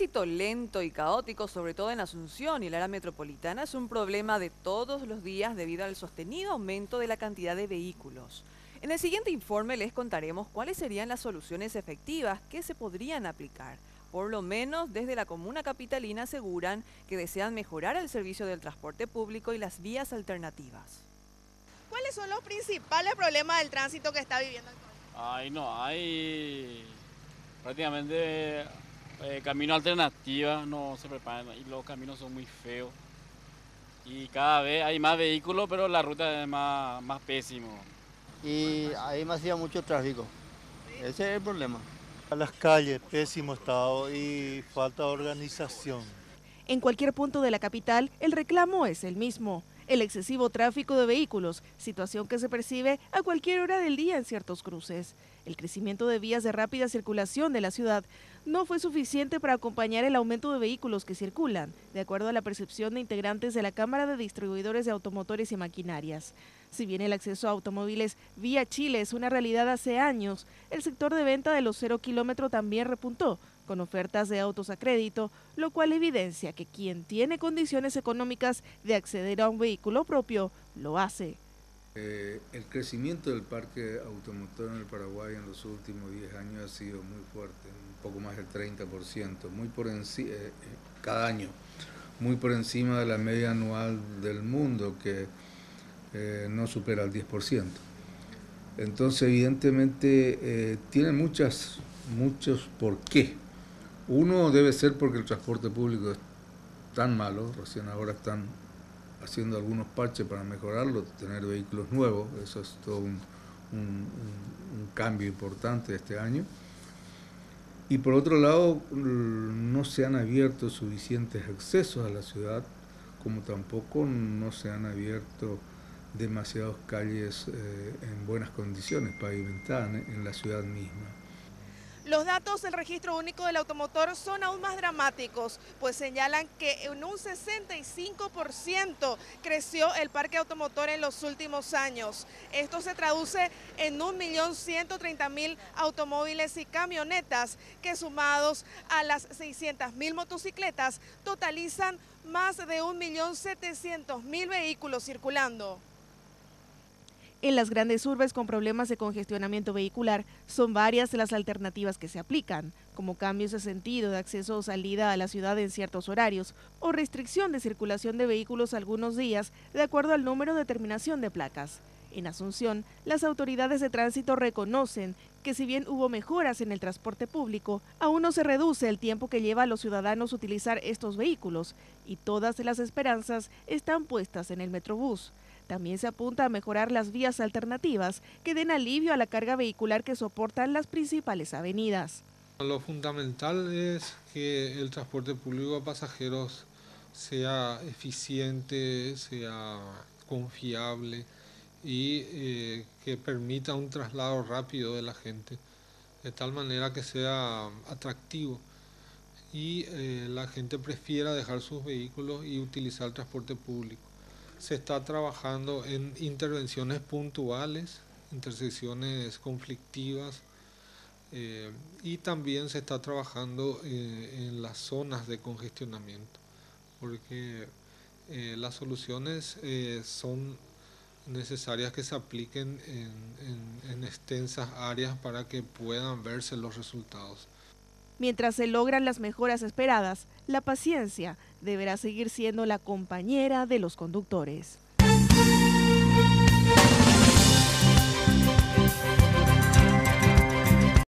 tránsito lento y caótico, sobre todo en Asunción y el área metropolitana, es un problema de todos los días debido al sostenido aumento de la cantidad de vehículos. En el siguiente informe les contaremos cuáles serían las soluciones efectivas que se podrían aplicar. Por lo menos desde la comuna capitalina aseguran que desean mejorar el servicio del transporte público y las vías alternativas. ¿Cuáles son los principales problemas del tránsito que está viviendo el Ay, no, hay prácticamente eh, camino alternativa, no se preparan y los caminos son muy feos. Y cada vez hay más vehículos, pero la ruta es más, más pésimo y ahí me hacía mucho tráfico. Ese es el problema. Las calles, pésimo estado y falta de organización. En cualquier punto de la capital, el reclamo es el mismo. El excesivo tráfico de vehículos, situación que se percibe a cualquier hora del día en ciertos cruces. El crecimiento de vías de rápida circulación de la ciudad no fue suficiente para acompañar el aumento de vehículos que circulan, de acuerdo a la percepción de integrantes de la Cámara de Distribuidores de Automotores y Maquinarias. Si bien el acceso a automóviles vía Chile es una realidad hace años, el sector de venta de los cero kilómetros también repuntó, con ofertas de autos a crédito, lo cual evidencia que quien tiene condiciones económicas de acceder a un vehículo propio, lo hace. Eh, el crecimiento del parque automotor en el Paraguay en los últimos 10 años ha sido muy fuerte, un poco más del 30%, muy por encima, eh, eh, cada año, muy por encima de la media anual del mundo que no supera el 10%. Entonces, evidentemente, tiene muchas, muchos por qué. Uno debe ser porque el transporte público es tan malo, recién ahora están haciendo algunos parches para mejorarlo, tener vehículos nuevos, eso es todo un, cambio importante este año. Y por otro lado, no se han abierto suficientes accesos a la ciudad, como tampoco no se han abierto demasiadas calles eh, en buenas condiciones, pavimentadas en la ciudad misma. Los datos del registro único del automotor son aún más dramáticos, pues señalan que en un 65% creció el parque automotor en los últimos años. Esto se traduce en 1.130.000 automóviles y camionetas que sumados a las 600.000 motocicletas totalizan más de 1.700.000 vehículos circulando. En las grandes urbes con problemas de congestionamiento vehicular son varias las alternativas que se aplican, como cambios de sentido de acceso o salida a la ciudad en ciertos horarios o restricción de circulación de vehículos algunos días de acuerdo al número de terminación de placas. En Asunción, las autoridades de tránsito reconocen que si bien hubo mejoras en el transporte público, aún no se reduce el tiempo que lleva a los ciudadanos utilizar estos vehículos y todas las esperanzas están puestas en el Metrobús. También se apunta a mejorar las vías alternativas que den alivio a la carga vehicular que soportan las principales avenidas. Lo fundamental es que el transporte público de pasajeros sea eficiente, sea confiable y eh, que permita un traslado rápido de la gente, de tal manera que sea atractivo y eh, la gente prefiera dejar sus vehículos y utilizar el transporte público se está trabajando en intervenciones puntuales, intersecciones conflictivas eh, y también se está trabajando eh, en las zonas de congestionamiento, porque eh, las soluciones son necesarias que se apliquen en extensas áreas para que puedan verse los resultados. Mientras se logran las mejoras esperadas, la paciencia deberá seguir siendo la compañera de los conductores.